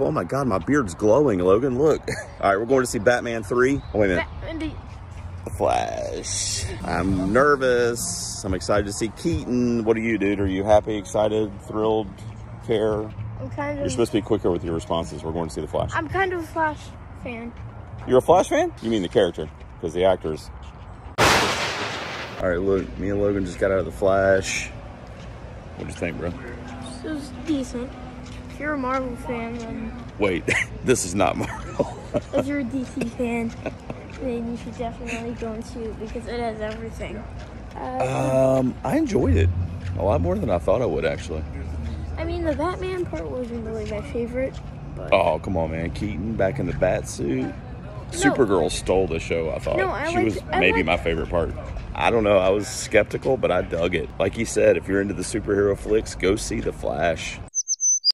Oh my God, my beard's glowing, Logan. Look. All right, we're going to see Batman 3. Oh, wait a minute. Batman, The Flash. I'm nervous. I'm excited to see Keaton. What are you, dude? Are you happy, excited, thrilled, care? I'm kind You're of. supposed to be quicker with your responses. We're going to see The Flash. I'm kind of a Flash fan. You're a Flash fan? You mean the character? Because the actors. All right, look, me and Logan just got out of The Flash. What'd you think, bro? It was decent. If you're a Marvel fan, then Wait, this is not Marvel. if you're a DC fan, then you should definitely go and see it because it has everything. Uh, um, I enjoyed it a lot more than I thought I would, actually. I mean, the Batman part wasn't really my favorite, but Oh, come on, man. Keaton back in the bat suit. Supergirl stole the show, I thought. No, I she liked- was maybe liked- my favorite part. I don't know. I was skeptical, but I dug it. Like you said, if you're into the superhero flicks, go see The Flash.